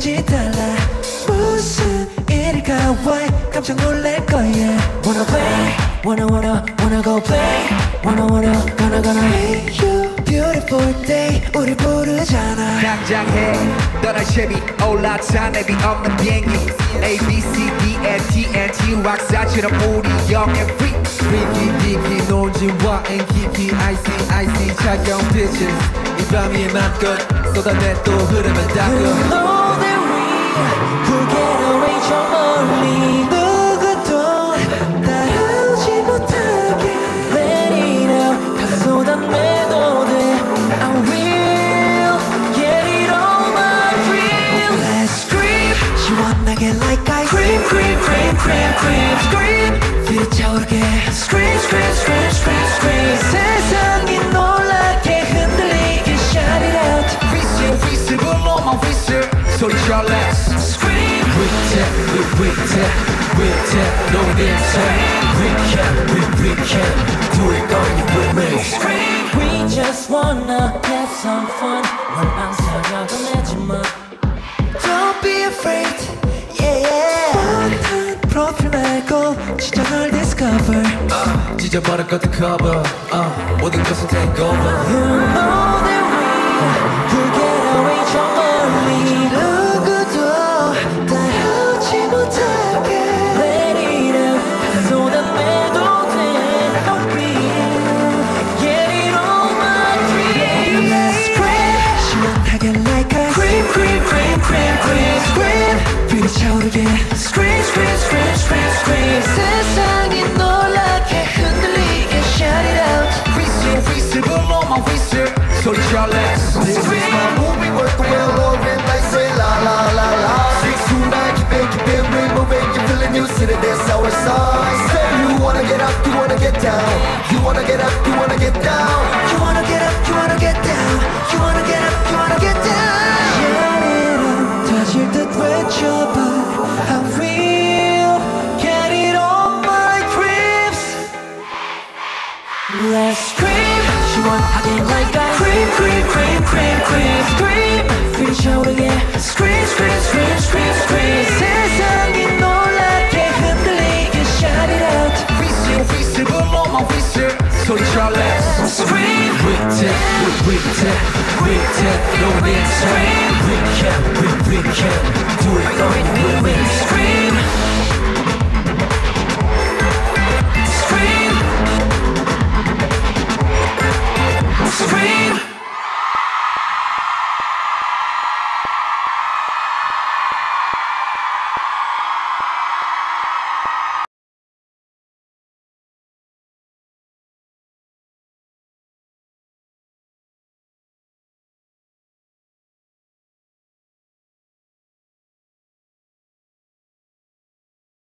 어쩐지 달라 무슨 일일까 why 깜짝 놀랄 거야 Wanna play Wanna wanna wanna go play Wanna wanna gonna gonna Hey you beautiful day 우리 부르잖아 당장 해 떠날 채비 올라타 내비 없는 비행기 A B C D F G N T 락사처럼 우리 영의 free Freaky deaky 논지와 NKP IC IC 차가운 pitches 이 밤이 맘껏 쏟아내 또 흐르면 닦여 know that we could get away 저 멀리 누구도 따라오지 못하게 Let it out 다 쏟아내도 돼 I will get it on my dream Let's scream 시원하게 like I Scream scream scream scream scream Scream 피차오르게 Scream scream scream scream scream 휘슬 소리쳐 let's Scream 위태 위 위태 위태 노래체 We can we we can do it going with me scream We just wanna have some fun 넌안 사려도 내지마 Don't be afraid yeah yeah 뻔한 프로필 말고 진짜 널 discover 찢어버릴 것들 cover uh, 모든 것은 take over You know that Scream 불이 차오르게 Scream scream scream scream scream 세상이 놀랍게 흔들리게 Shout it out 휘슬 휘슬 불러 my 휘슬 소리쳐 let's This is my movie, work well, rolling like say la la la la. Six two nine, keep it, keep it, we moving, you feeling you see that that's our song. Say you wanna get up, you wanna get down, you wanna get up, you wanna get down. scream, scream Scream 피차오르게 Scream, scream, scream, scream, scream 세상이 놀랍게 흔들리게 Shout it out 휘슬 휘슬 불러 my 휘슬 소리쳐 let's Scream 위태 위 위태 위태 노래체 We can we we can do it going with me Scream